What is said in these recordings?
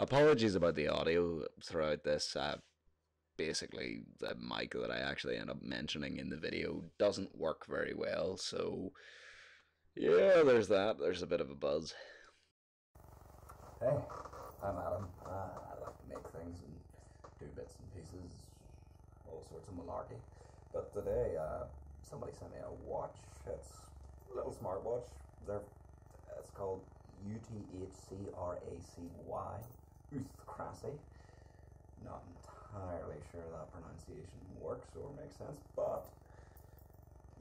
Apologies about the audio throughout this. Uh, basically, the mic that I actually end up mentioning in the video doesn't work very well, so yeah, there's that. There's a bit of a buzz. Hey, I'm Adam. Uh, I like to make things and do bits and pieces, all sorts of malarkey. But today, uh, somebody sent me a watch. It's a little smartwatch. They're, it's called UTHCRACY. Uthcracy. Not entirely sure that pronunciation works or makes sense, but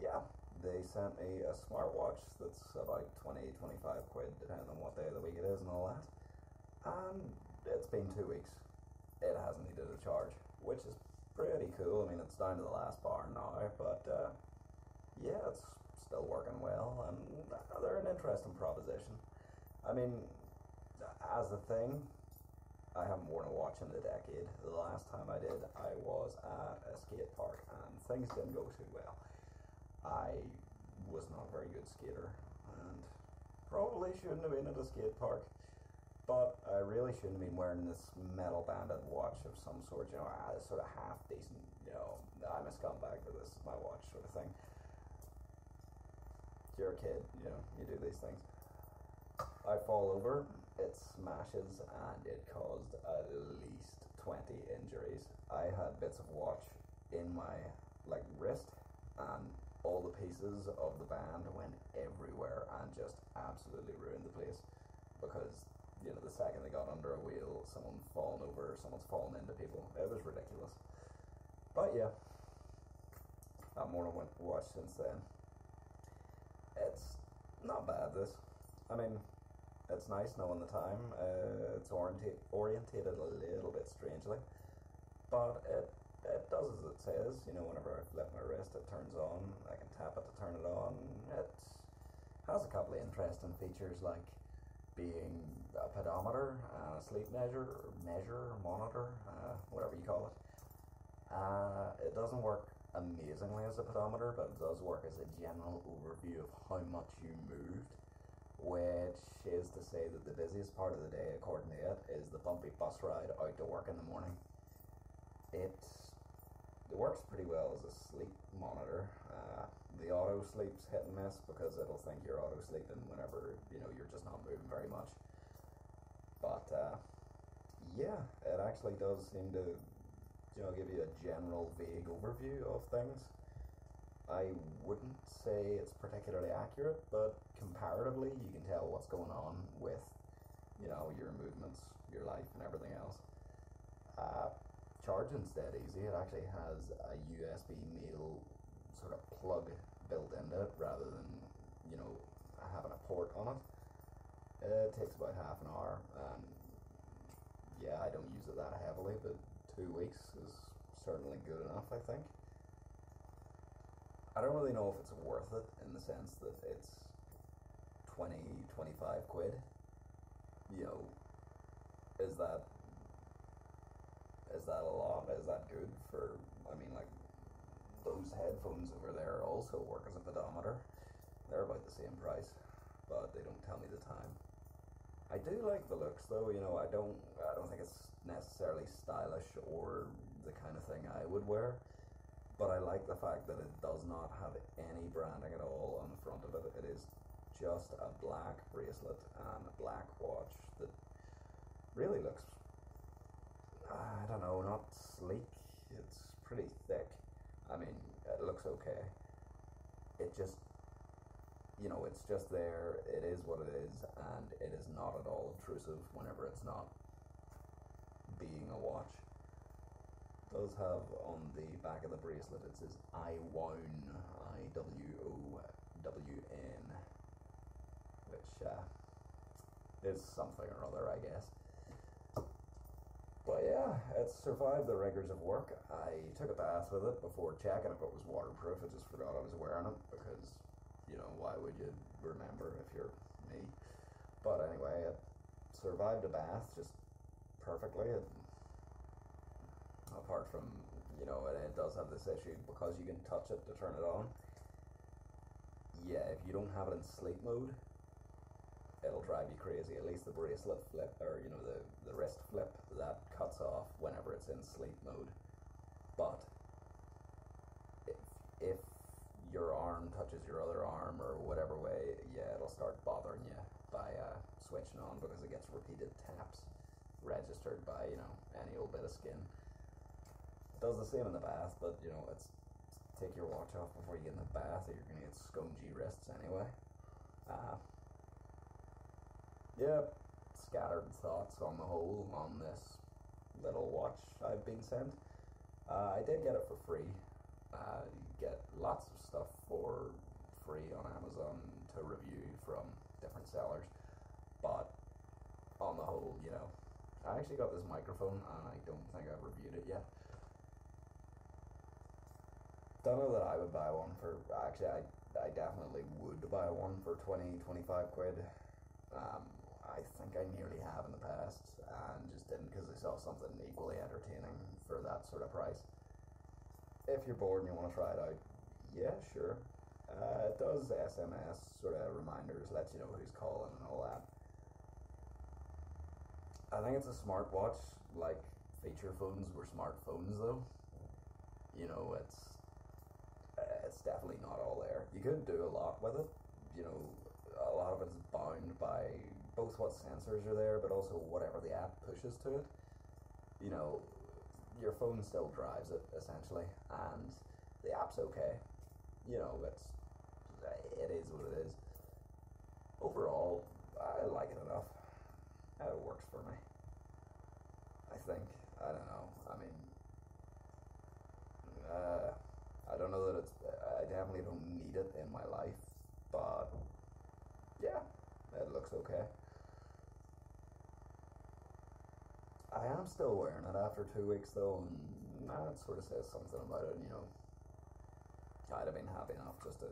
yeah, they sent me a smartwatch that's about 20, 25 quid, depending on what day of the week it is and all that. And it's been two weeks. It hasn't needed a charge, which is pretty cool. I mean, it's down to the last bar now, but uh, yeah, it's still working well, and they're an interesting proposition. I mean, as a thing, I haven't worn a watch in a decade. The last time I did, I was at a skate park, and things didn't go too well. I was not a very good skater, and probably shouldn't have been at a skate park. But I really shouldn't have been wearing this metal banded watch of some sort, you know, a sort of half decent, you know, I'm a scumbag for this, my watch sort of thing. You're a kid, you know, you do these things. I fall over, it smashes, and it caused at least 20 injuries. I had bits of watch in my like wrist, and all the pieces of the band went everywhere and just absolutely ruined the place because you know the second they got under a wheel, someone's fallen over, someone's fallen into people. It was ridiculous. But yeah, I've worn a watch since then. It's not bad. This, I mean, it's nice knowing the time. Uh, it's orientate, orientated a little bit strangely, but it it does as it says. You know, whenever I flip my wrist, it turns on. I can tap it to turn it on. It has a couple of interesting features like being a pedometer, a sleep measure, measure, monitor, uh, whatever you call it. Uh, it doesn't work amazingly as a pedometer, but it does work as a general overview of how much you moved, which is to say that the busiest part of the day, according to it, is the bumpy bus ride out to work in the morning. It it works pretty well as a sleep monitor. Uh, the auto sleep's hit and miss because it'll think you're auto sleeping whenever you know you're just not moving very much. But uh, yeah, it actually does seem to you know give you a general vague overview of things. I wouldn't say it's particularly accurate, but comparatively, you can tell what's going on with you know your movements, your life, and everything else. Uh, charging's dead easy. It actually has a USB male sort of plug built into it rather than, you know, having a port on it. It takes about half an hour. and yeah, I don't use it that heavily, but two weeks is certainly good enough, I think. I don't really know if it's worth it in the sense that it's 20, 25 quid. You know, is that is that a lot? Is that good for? I mean, like those headphones over there also work as a pedometer. They're about the same price, but they don't tell me the time. I do like the looks though. You know, I don't. I don't think it's necessarily stylish or the kind of thing I would wear. But I like the fact that it does not have any branding at all on the front of it. It is just a black bracelet and a black watch that really looks I don't know, not sleek. It's pretty thick. I mean, it looks okay. It just, you know, it's just there. It is what it is, and it is not at all obtrusive whenever it's not being a watch. Does have on the back of the bracelet it says Iwown, I W O W N, which uh, is something or other, I guess. But yeah, it survived the rigors of work. I took a bath with it before checking if it was waterproof. I just forgot I was wearing it because, you know, why would you remember if you're me? But anyway, it survived a bath just perfectly. Apart from, you know, it, it does have this issue because you can touch it to turn it on. Yeah, if you don't have it in sleep mode, it'll drive you crazy. At least the bracelet flip, or you know, the the wrist flip, that cuts off whenever it's in sleep mode. But if if your arm touches your other arm or whatever way, yeah, it'll start bothering you by uh, switching on because it gets repeated taps registered by you know any old bit of skin. Does the same in the bath, but you know it's take your watch off before you get in the bath, or you're gonna get spongy wrists anyway. Uh, yeah, scattered thoughts on the whole on this little watch I've been sent. Uh, I did get it for free. Uh, you get lots of stuff for free on Amazon to review from different sellers, but on the whole, you know, I actually got this microphone and I don't think I've reviewed it yet. Don't know that I would buy one for actually I I definitely would buy one for 20 25 quid. Um, I think I nearly have in the past and just didn't because I saw something equally entertaining for that sort of price. If you're bored and you want to try it out, yeah, sure. Uh, it does SMS sort of reminders, lets you know who's calling and all that. I think it's a smartwatch, like feature phones were smartphones though. You know, it's it's definitely not all there. You could do a lot with it. You know, a lot of it's bound by both what sensors are there, but also whatever the app pushes to it. You know, your phone still drives it essentially, and the app's okay. You know, it's it is what it is. Overall, I like it enough. It works for me. I think. I don't know. I mean, uh, I don't know that it's. I definitely don't need it in my life, but yeah, it looks okay. I am still wearing it after two weeks though, and that sort of says something about it. You know, I'd have been happy enough just to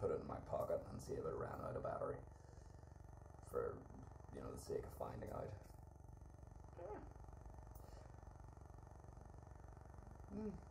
put it in my pocket and see if it ran out of battery for you know the sake of finding out. Hmm.